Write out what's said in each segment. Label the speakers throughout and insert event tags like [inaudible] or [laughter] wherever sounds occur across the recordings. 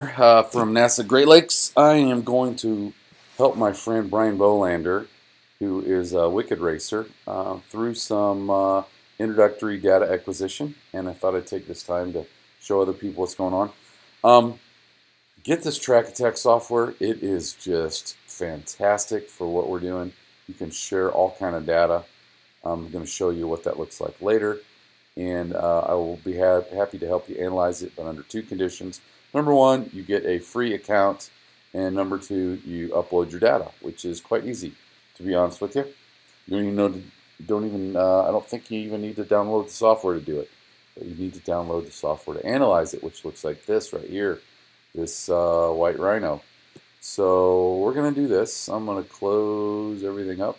Speaker 1: uh, from NASA Great Lakes. I am going to help my friend Brian Bohlander, who is a Wicked Racer, uh, through some uh, introductory data acquisition. And I thought I'd take this time to show other people what's going on. Um, get this Track Attack software. It is just fantastic for what we're doing. You can share all kind of data. I'm going to show you what that looks like later. And uh, I will be ha happy to help you analyze it, but under two conditions. Number one, you get a free account. And number two, you upload your data, which is quite easy, to be honest with you. You don't even know, don't even, uh, I don't think you even need to download the software to do it. But you need to download the software to analyze it, which looks like this right here, this uh, white rhino. So we're going to do this. I'm going to close everything up.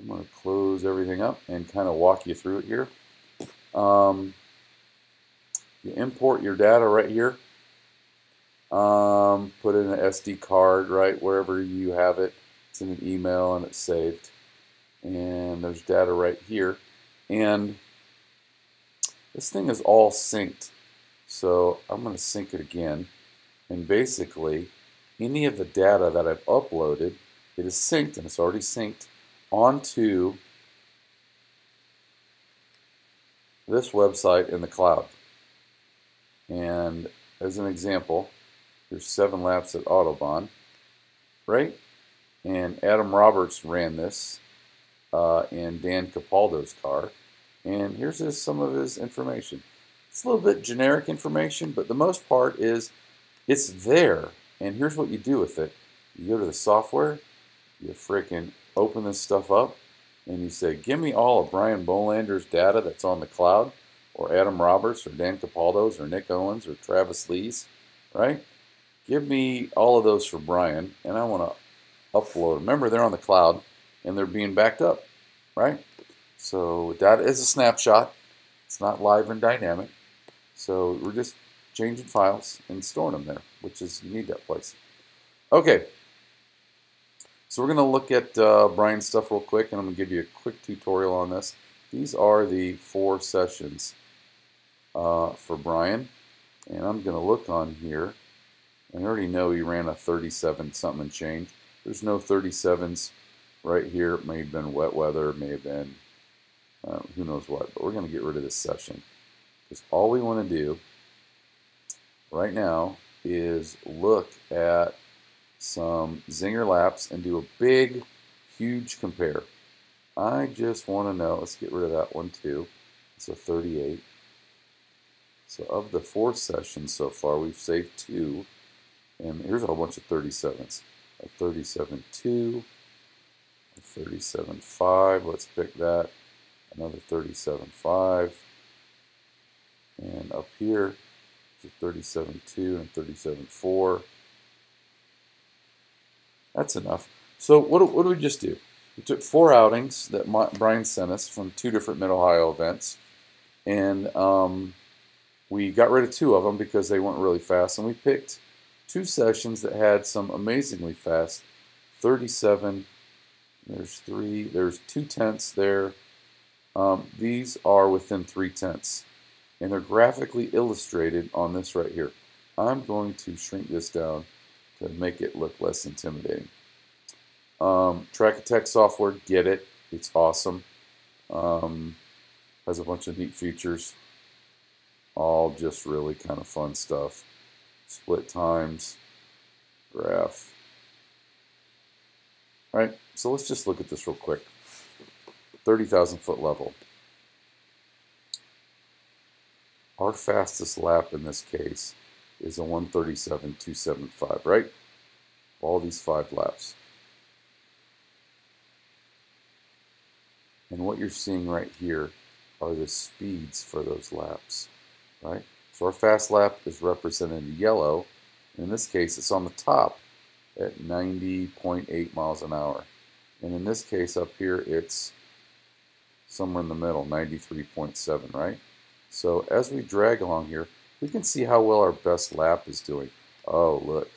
Speaker 1: I'm going to close everything up and kind of walk you through it here. Um, you import your data right here. Um, put in an SD card right wherever you have it. It's in an email and it's saved. And there's data right here. And this thing is all synced. So I'm going to sync it again. And basically, any of the data that I've uploaded, it is synced and it's already synced onto this website in the cloud. And as an example, there's seven laps at Autobahn, right? And Adam Roberts ran this uh, in Dan Capaldo's car. And here's his, some of his information. It's a little bit generic information, but the most part is it's there. And here's what you do with it. You go to the software, you freaking open this stuff up, and you say, give me all of Brian Bohlander's data that's on the cloud or Adam Roberts or Dan Capaldo's or Nick Owens or Travis Lee's, right? Give me all of those for Brian, and I want to upload. Remember, they're on the cloud, and they're being backed up, right? So that is a snapshot. It's not live and dynamic. So we're just changing files and storing them there, which is, you need that place. Okay, so we're going to look at uh, Brian's stuff real quick, and I'm going to give you a quick tutorial on this. These are the four sessions uh, for Brian. And I'm going to look on here. I already know he ran a 37 something change. There's no 37s right here. It may have been wet weather. May have been uh, who knows what. But we're going to get rid of this session. Because all we want to do right now is look at some zinger laps and do a big, huge compare. I just want to know, let's get rid of that one too. It's a 38. So of the four sessions so far, we've saved two. And here's a whole bunch of 37s. A 37.2, a 37.5, let's pick that. Another 37.5. And up here, it's a 37.2 and 37.4. That's enough. So what, what do we just do? We took four outings that Brian sent us from two different Mid-Ohio events. And um, we got rid of two of them because they weren't really fast, and we picked two sessions that had some amazingly fast 37. There's three, there's two tenths there. Um, these are within three tenths, and they're graphically illustrated on this right here. I'm going to shrink this down to make it look less intimidating. Um, Track Attack software, get it. It's awesome. Um, has a bunch of neat features all just really kind of fun stuff. Split times, graph. All right, so let's just look at this real quick. 30,000 foot level. Our fastest lap in this case is a 137.275, right? All these five laps. And what you're seeing right here are the speeds for those laps right? So our fast lap is represented in yellow. In this case, it's on the top at 90.8 miles an hour. And in this case up here, it's somewhere in the middle, 93.7, right? So as we drag along here, we can see how well our best lap is doing. Oh, look,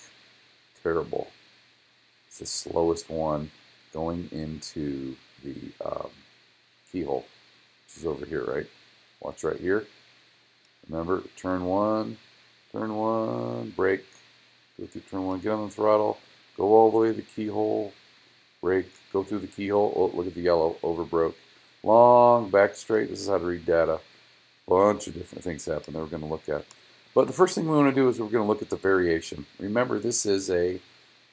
Speaker 1: terrible. It's the slowest one going into the um, keyhole, which is over here, right? Watch right here. Remember, turn one, turn one, brake, Go through turn one, get on the throttle, go all the way to the keyhole, brake, go through the keyhole. Oh, look at the yellow, over broke. Long, back straight. This is how to read data. Bunch of different things happen that we're going to look at. But the first thing we want to do is we're going to look at the variation. Remember, this is a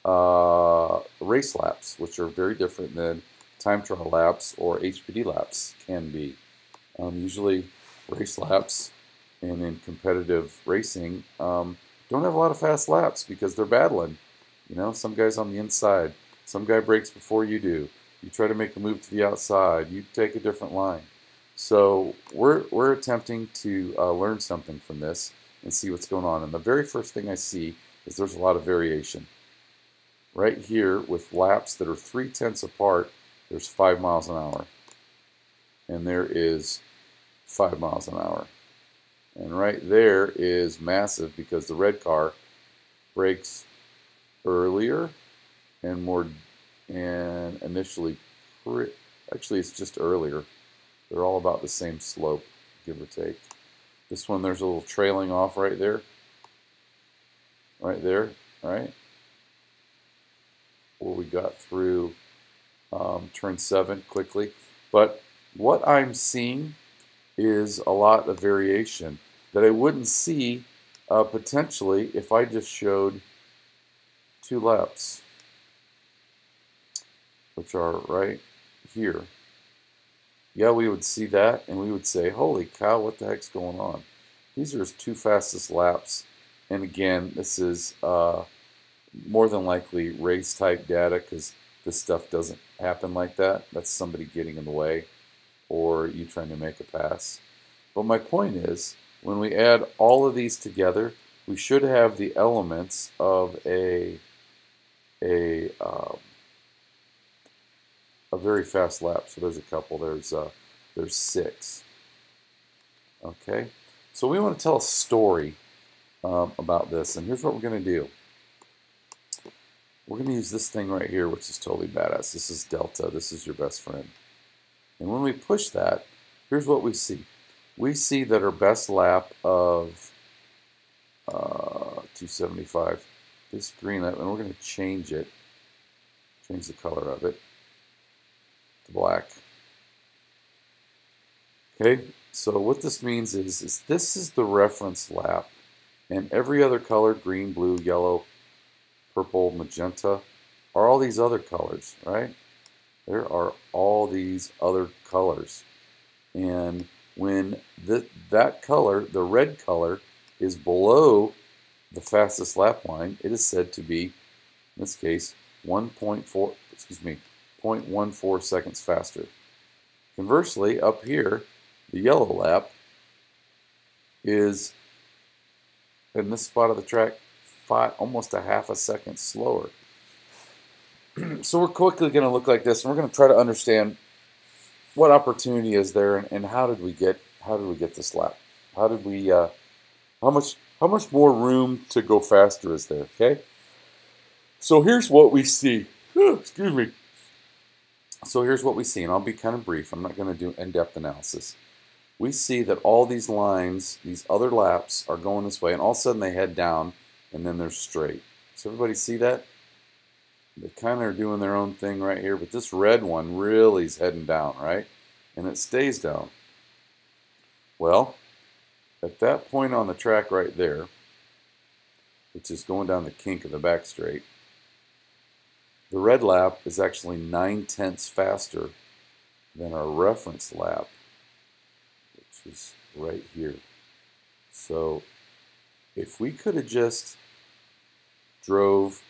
Speaker 1: uh, race laps, which are very different than time trial laps or HPD laps can be. Um, usually, race laps and in competitive racing um, don't have a lot of fast laps because they're battling. You know, some guy's on the inside, some guy breaks before you do. You try to make a move to the outside, you take a different line. So we're, we're attempting to uh, learn something from this and see what's going on. And the very first thing I see is there's a lot of variation. Right here with laps that are three tenths apart, there's five miles an hour. And there is five miles an hour. And right there is massive because the red car brakes earlier and more and initially actually it's just earlier. They're all about the same slope, give or take. This one there's a little trailing off right there. Right there, right? Where we got through um, turn seven quickly. But what I'm seeing is a lot of variation that I wouldn't see uh, potentially if I just showed two laps, which are right here. Yeah, we would see that and we would say, holy cow, what the heck's going on? These are his two fastest laps. And again, this is uh, more than likely race type data because this stuff doesn't happen like that. That's somebody getting in the way or you trying to make a pass. But my point is, when we add all of these together, we should have the elements of a a um, a very fast lap. So there's a couple. There's uh, there's six. Okay, so we want to tell a story um, about this, and here's what we're going to do. We're going to use this thing right here, which is totally badass. This is Delta. This is your best friend. And when we push that, here's what we see we see that our best lap of uh, 275, this green lap, and we're going to change it, change the color of it black. Okay, so what this means is, is this is the reference lap, and every other color, green, blue, yellow, purple, magenta, are all these other colors, right? There are all these other colors. And when the, that color, the red color, is below the fastest lap line, it is said to be, in this case, 1.4, excuse me, 0.14 seconds faster. Conversely, up here, the yellow lap is, in this spot of the track, five, almost a half a second slower. [clears throat] so we're quickly going to look like this, and we're going to try to understand what opportunity is there, and, and, how did we get how did we get this lap? How did we? Uh, how much how much more room to go faster is there? Okay. So here's what we see. excuse me. So here's what we see, and I'll be kind of brief. I'm not going to do in-depth analysis. We see that all these lines, these other laps, are going this way, and all of a sudden they head down, and then they're straight. So everybody see that? They kind of are doing their own thing right here, but this red one really is heading down, right? And it stays down. Well, at that point on the track right there, which is going down the kink of the back straight, the red lap is actually nine tenths faster than our reference lap, which is right here. So if we could have just drove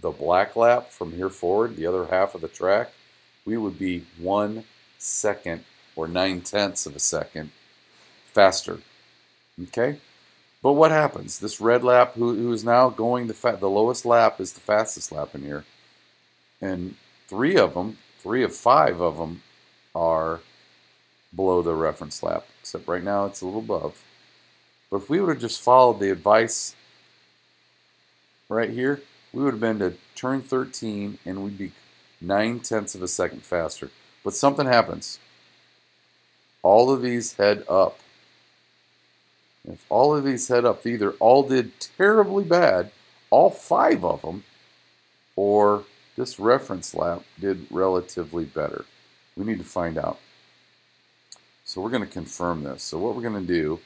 Speaker 1: the black lap from here forward, the other half of the track, we would be one second or nine tenths of a second faster. Okay? But what happens? This red lap, who, who is now going the, the lowest lap, is the fastest lap in here. And three of them, three of five of them, are below the reference lap. Except right now it's a little above. But if we would have just followed the advice right here, we would have been to turn 13 and we'd be 9 tenths of a second faster. But something happens. All of these head up. If all of these head up, either all did terribly bad all five of them or this reference lap did relatively better. We need to find out. So we're going to confirm this. So what we're going to do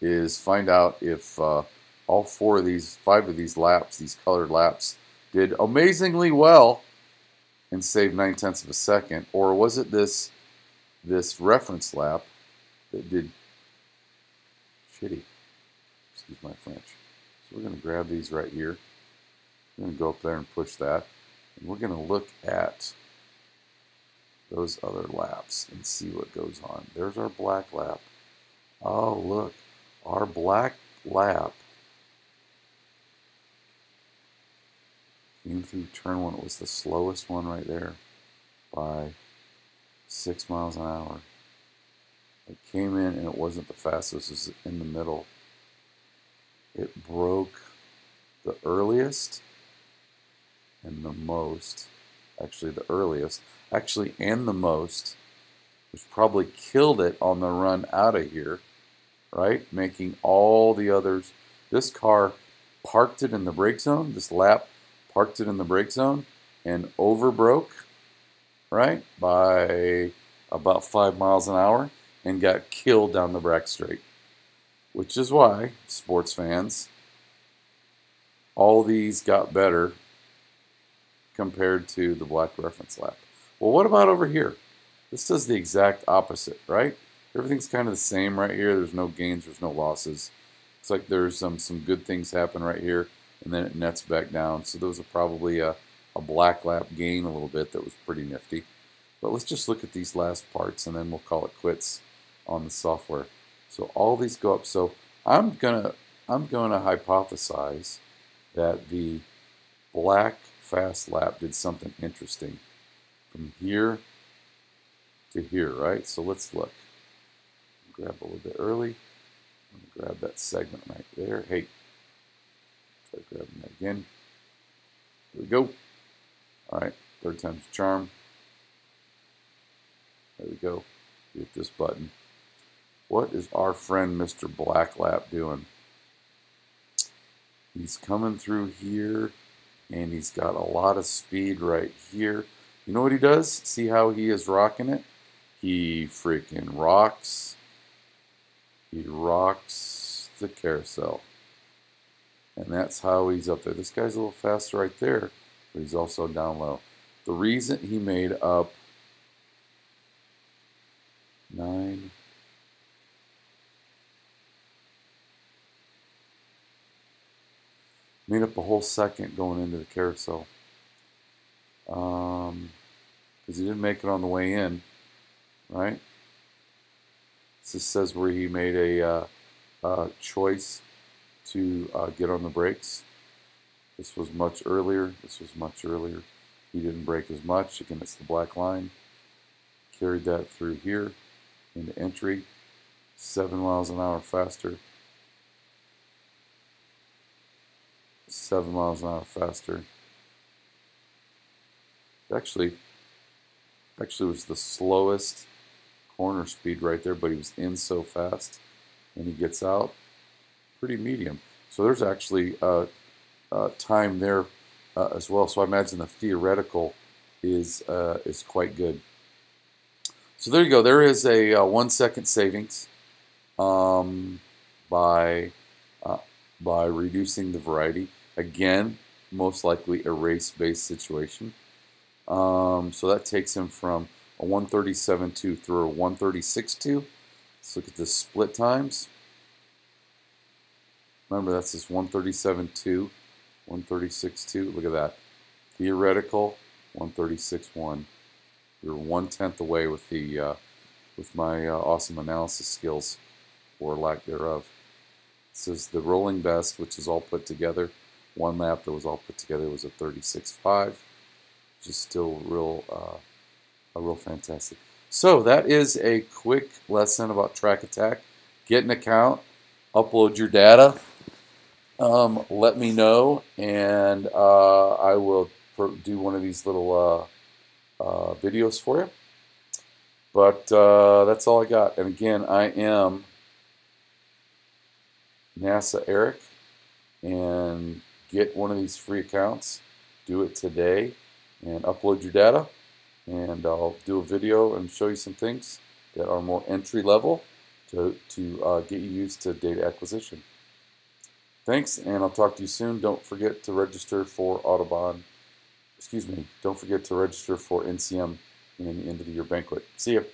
Speaker 1: is find out if uh, all four of these, five of these laps, these colored laps, did amazingly well and saved nine tenths of a second, or was it this this reference lap that did shitty? Excuse my French. So we're going to grab these right here. We're going to go up there and push that. And we're going to look at those other laps and see what goes on. There's our black lap. Oh, look. Our black lap came through turn one. It was the slowest one right there by six miles an hour. It came in and it wasn't the fastest, it was in the middle. It broke the earliest and the most, actually the earliest, actually and the most, which probably killed it on the run out of here, right? Making all the others, this car parked it in the brake zone, this lap parked it in the brake zone and overbroke, right, by about five miles an hour and got killed down the back straight. Which is why, sports fans, all these got better compared to the black reference lap. Well, what about over here? This does the exact opposite, right? Everything's kind of the same right here. There's no gains, there's no losses. Looks like there's um, some good things happen right here, and then it nets back down. So there was a, probably a, a black lap gain a little bit that was pretty nifty. But let's just look at these last parts, and then we'll call it quits on the software. So all these go up. So I'm gonna I'm gonna hypothesize that the black fast lap did something interesting from here to here, right? So let's look. Grab a little bit early. grab that segment right there. Hey, try grabbing that again. There we go. All right, third time's a charm. There we go. Hit this button. What is our friend Mr. Blacklap doing? He's coming through here and he's got a lot of speed right here. You know what he does? See how he is rocking it? He freaking rocks. He rocks the carousel. And that's how he's up there. This guy's a little faster right there, but he's also down low. The reason he made up nine made up a whole second going into the carousel. Um, because he didn't make it on the way in, right? This says where he made a uh, uh, choice to uh, get on the brakes. This was much earlier. This was much earlier. He didn't brake as much. Again, it's the black line. Carried that through here into entry. Seven miles an hour faster. Seven miles an hour faster. Actually, actually was the slowest corner speed right there, but he was in so fast, and he gets out pretty medium. So there's actually uh, time there uh, as well. So I imagine the theoretical is uh, is quite good. So there you go. There is a uh, one second savings um, by uh, by reducing the variety. Again, most likely a race-based situation. Um, so that takes him from a 137.2 through a 136.2. Let's look at the split times. Remember, that's this 137.2, 136.2. Look at that. Theoretical, 136.1. You're one tenth away with the uh, with my uh, awesome analysis skills, or lack thereof. This is the rolling best, which is all put together one lap that was all put together was a 36.5, which is still real, uh, a real fantastic. So that is a quick lesson about Track Attack. Get an account, upload your data, um, let me know, and uh, I will do one of these little uh, uh, videos for you. But uh, that's all I got. And again, I am NASA Eric, and get one of these free accounts, do it today and upload your data. And I'll do a video and show you some things that are more entry level to, to uh, get you used to data acquisition. Thanks, and I'll talk to you soon. Don't forget to register for Autobahn. Excuse me, don't forget to register for NCM in the end of the year banquet. See you.